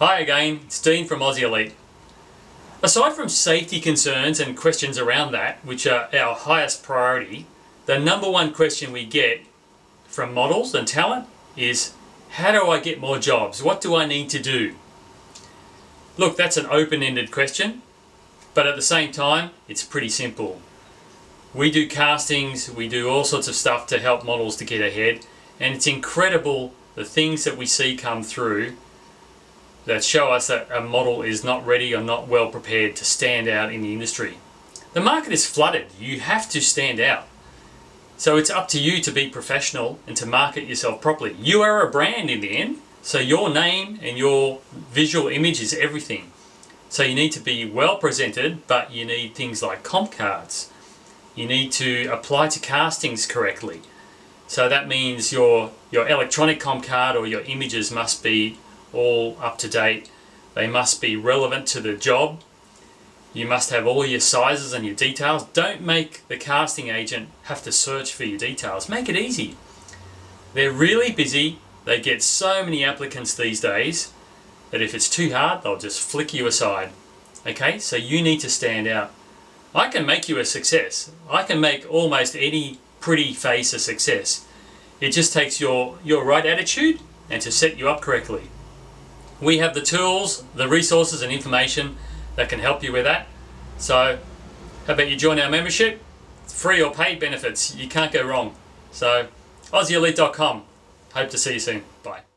Hi again, it's Dean from Aussie Elite. Aside from safety concerns and questions around that, which are our highest priority, the number one question we get from models and talent is how do I get more jobs? What do I need to do? Look, that's an open-ended question, but at the same time, it's pretty simple. We do castings, we do all sorts of stuff to help models to get ahead, and it's incredible the things that we see come through that show us that a model is not ready or not well prepared to stand out in the industry. The market is flooded. You have to stand out. So it's up to you to be professional and to market yourself properly. You are a brand in the end, so your name and your visual image is everything. So you need to be well presented, but you need things like comp cards. You need to apply to castings correctly. So that means your, your electronic comp card or your images must be all up to date. They must be relevant to the job you must have all your sizes and your details. Don't make the casting agent have to search for your details. Make it easy. They're really busy. They get so many applicants these days that if it's too hard, they'll just flick you aside. Okay, so you need to stand out. I can make you a success. I can make almost any pretty face a success. It just takes your, your right attitude and to set you up correctly. We have the tools, the resources and information that can help you with that. So how about you join our membership? Free or paid benefits, you can't go wrong. So AussieElite.com. Hope to see you soon. Bye.